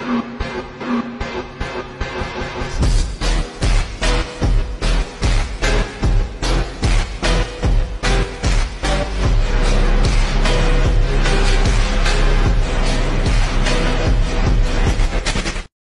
Mm-hmm.